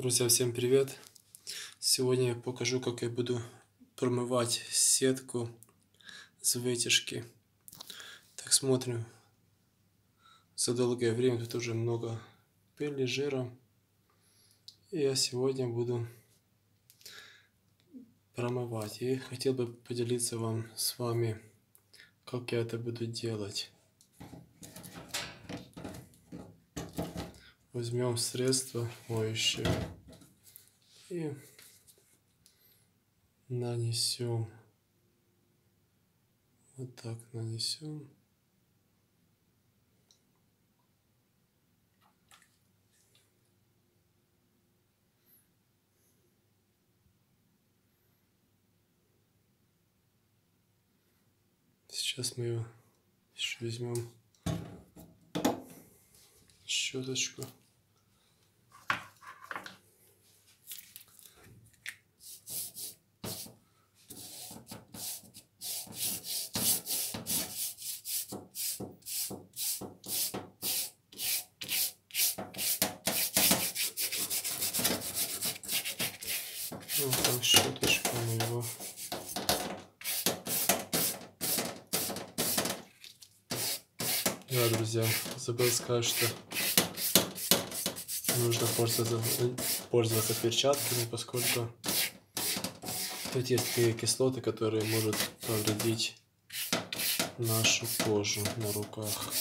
Друзья, всем привет! Сегодня я покажу, как я буду промывать сетку с вытяжки. Так, смотрим. За долгое время тут уже много пыли, жира. И я сегодня буду промывать. И хотел бы поделиться вам с вами, как я это буду делать. Возьмем средство моющее и нанесем. Вот так нанесем. Сейчас мы еще возьмем. Щеточку Вот так щеточку мы его Да, друзья, забыл сказать, что нужно пользоваться, пользоваться перчатками, поскольку тут есть такие кислоты, которые могут повредить нашу кожу на руках.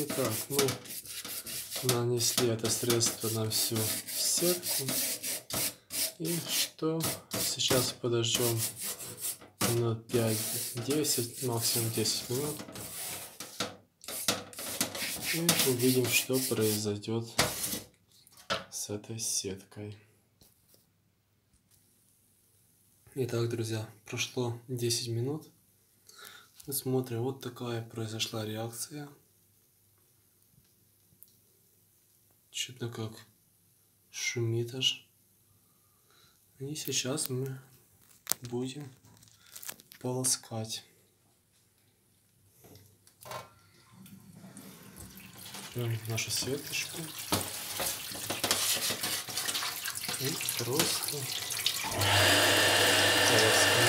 Итак, мы нанесли это средство на всю сетку. И что? Сейчас подождем минут 5-10, максимум 10 минут. И увидим, что произойдет с этой сеткой. Итак, друзья, прошло 10 минут. Мы смотрим, вот такая произошла реакция. Что-то как шумит аж. И сейчас мы будем полоскать. Нашу сеточку и просто полоскаем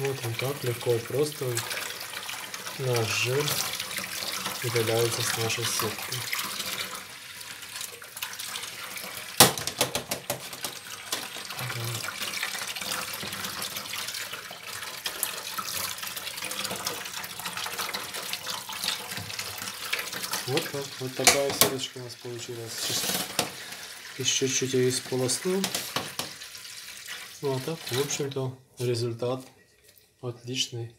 Смотрим, как легко просто наш жир удаляется с нашей сетки. Вот так, вот такая сеточка у нас получилась. Сейчас еще чуть-чуть я исполоснул. Вот так, в общем-то, результат Отличный.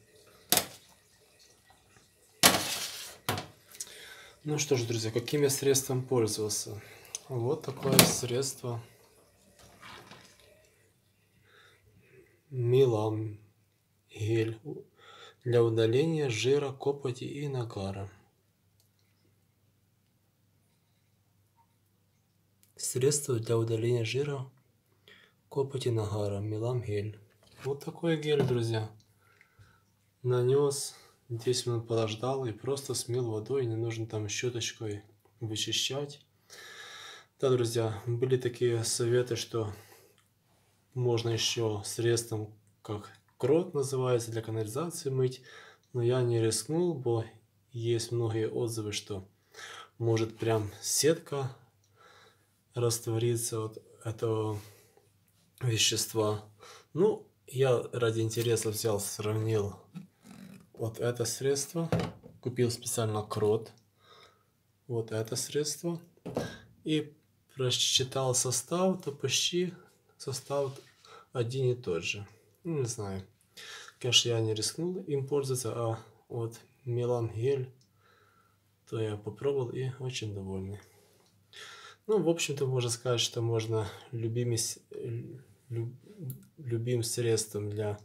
Ну что ж, друзья, каким я средством пользовался? Вот такое средство. Милам гель для удаления жира, копоти и нагара. Средство для удаления жира, копоти нагара. Милам гель. Вот такой гель, друзья нанес, 10 минут подождал и просто смыл водой, не нужно там щеточкой вычищать. Да, друзья, были такие советы, что можно еще средством, как крот называется, для канализации мыть, но я не рискнул, бо есть многие отзывы, что может прям сетка раствориться от этого вещества. Ну, я ради интереса взял, сравнил вот это средство. Купил специально крот. Вот это средство. И прочитал состав, то почти состав один и тот же. Ну, не знаю. Конечно, я не рискнул им пользоваться, а вот Милан гель, то я попробовал и очень довольный. Ну, в общем-то, можно сказать, что можно любыми, люб, любым средством для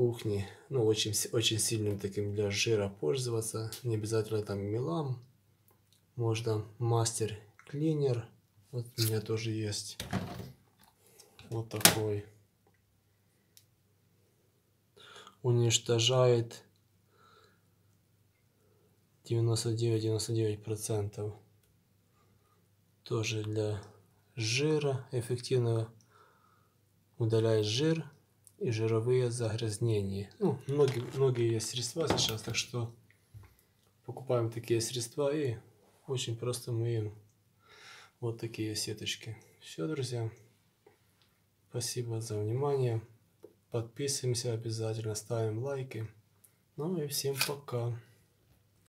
кухни, ну, очень, очень сильным таким для жира пользоваться. Не обязательно там мелам. Можно мастер клинер. Вот у меня тоже есть. Вот такой. Уничтожает 99-99% тоже для жира эффективно удаляет жир и жировые загрязнения. Ну, многие, многие есть средства сейчас, так что покупаем такие средства и очень просто мыем вот такие сеточки. Все, друзья. Спасибо за внимание. Подписываемся обязательно, ставим лайки. Ну и всем пока.